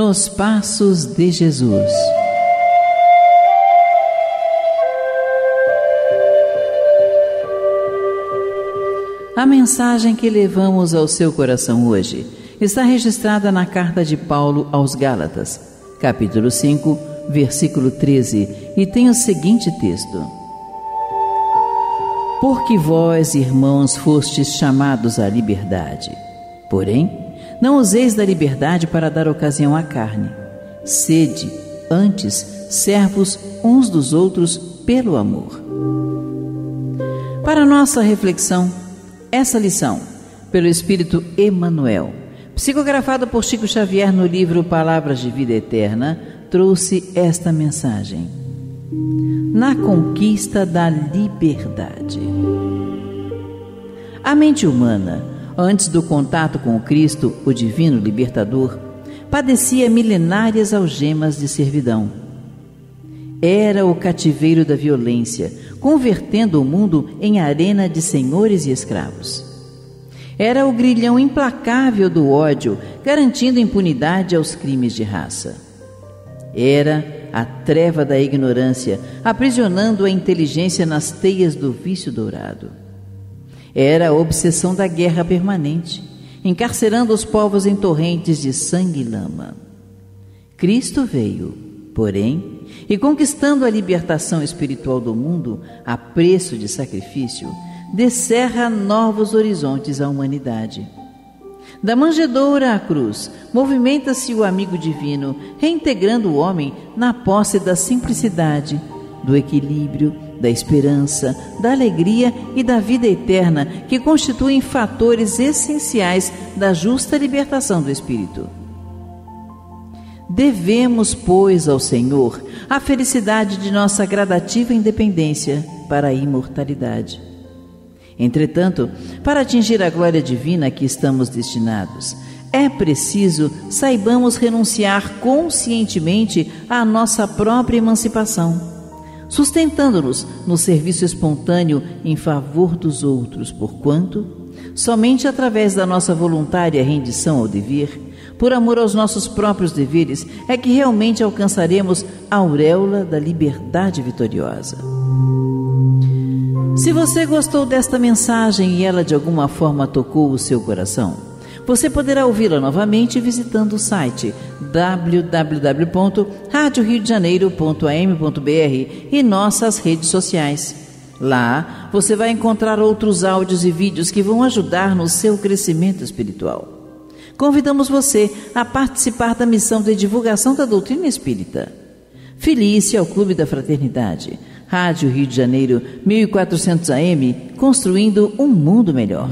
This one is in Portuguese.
Nos Passos de Jesus. A mensagem que levamos ao seu coração hoje está registrada na carta de Paulo aos Gálatas, capítulo 5, versículo 13, e tem o seguinte texto: Porque vós, irmãos, fostes chamados à liberdade. Porém, não useis da liberdade para dar ocasião à carne. Sede, antes, servos uns dos outros pelo amor. Para nossa reflexão, essa lição, pelo Espírito Emmanuel, psicografado por Chico Xavier no livro Palavras de Vida Eterna, trouxe esta mensagem. Na conquista da liberdade. A mente humana, antes do contato com o Cristo, o Divino Libertador, padecia milenárias algemas de servidão. Era o cativeiro da violência, convertendo o mundo em arena de senhores e escravos. Era o grilhão implacável do ódio, garantindo impunidade aos crimes de raça. Era a treva da ignorância, aprisionando a inteligência nas teias do vício dourado. Era a obsessão da guerra permanente, encarcerando os povos em torrentes de sangue e lama. Cristo veio, porém, e conquistando a libertação espiritual do mundo a preço de sacrifício, descerra novos horizontes à humanidade. Da manjedoura à cruz, movimenta-se o amigo divino, reintegrando o homem na posse da simplicidade, do equilíbrio, da esperança, da alegria e da vida eterna, que constituem fatores essenciais da justa libertação do espírito. Devemos, pois, ao Senhor a felicidade de nossa gradativa independência para a imortalidade. Entretanto, para atingir a glória divina a que estamos destinados, é preciso saibamos renunciar conscientemente à nossa própria emancipação, sustentando-nos no serviço espontâneo em favor dos outros, porquanto, somente através da nossa voluntária rendição ao dever, por amor aos nossos próprios deveres, é que realmente alcançaremos a auréola da liberdade vitoriosa. Se você gostou desta mensagem e ela de alguma forma tocou o seu coração, você poderá ouvi-la novamente visitando o site www.radioriodejaneiro.am.br e nossas redes sociais. Lá você vai encontrar outros áudios e vídeos que vão ajudar no seu crescimento espiritual convidamos você a participar da missão de divulgação da doutrina espírita. Filie-se ao Clube da Fraternidade. Rádio Rio de Janeiro, 1400 AM, construindo um mundo melhor.